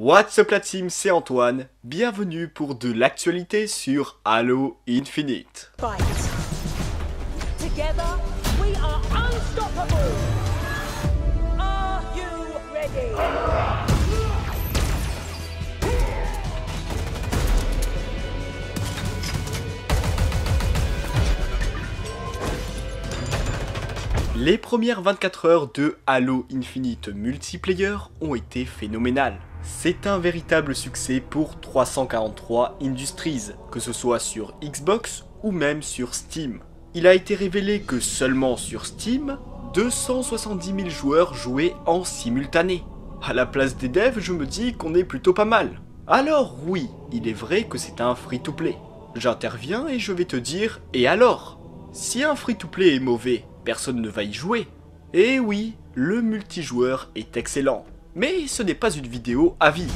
What's up la team, c'est Antoine. Bienvenue pour de l'actualité sur Halo Infinite. Les premières 24 heures de Halo Infinite multiplayer ont été phénoménales. C'est un véritable succès pour 343 Industries, que ce soit sur Xbox ou même sur Steam. Il a été révélé que seulement sur Steam, 270 000 joueurs jouaient en simultané. À la place des devs, je me dis qu'on est plutôt pas mal. Alors oui, il est vrai que c'est un free-to-play. J'interviens et je vais te dire, et alors? Si un free-to-play est mauvais, personne ne va y jouer. Et oui, le multijoueur est excellent. Mais ce n'est pas une vidéo à vie.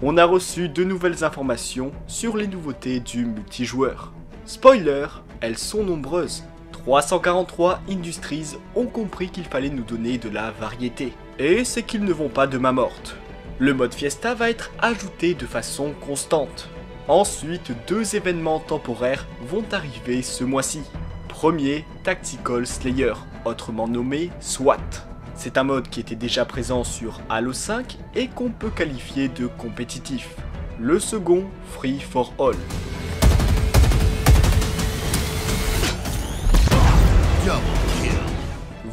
On a reçu de nouvelles informations sur les nouveautés du multijoueur. Spoiler, elles sont nombreuses. 343 Industries ont compris qu'il fallait nous donner de la variété. Et c'est qu'ils ne vont pas de ma morte. Le mode Fiesta va être ajouté de façon constante. Ensuite, deux événements temporaires vont arriver ce mois-ci. Premier, Tactical Slayer, autrement nommé SWAT. C'est un mode qui était déjà présent sur Halo 5 et qu'on peut qualifier de compétitif. Le second, Free for All.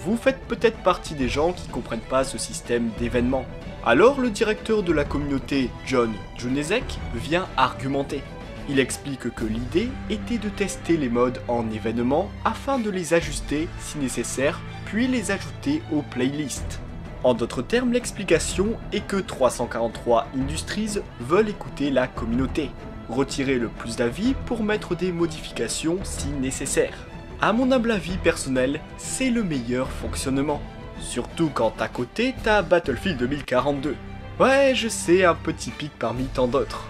Vous faites peut-être partie des gens qui comprennent pas ce système d'événements. Alors le directeur de la communauté, John Junezek, vient argumenter. Il explique que l'idée était de tester les modes en événement afin de les ajuster si nécessaire, puis les ajouter aux playlists. En d'autres termes, l'explication est que 343 Industries veulent écouter la communauté, retirer le plus d'avis pour mettre des modifications si nécessaire. À mon humble avis personnel, c'est le meilleur fonctionnement. Surtout quand à côté t'as Battlefield 2042. Ouais, je sais, un petit pic parmi tant d'autres.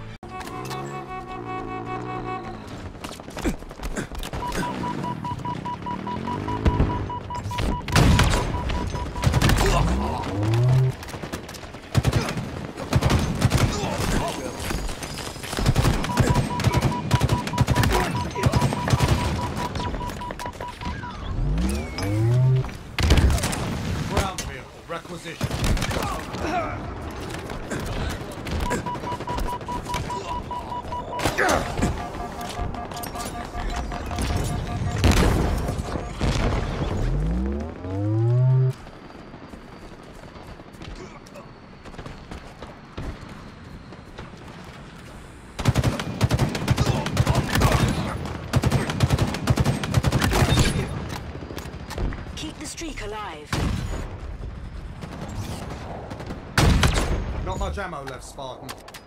Requisition. Keep the streak alive. Not much ammo left, Spartan.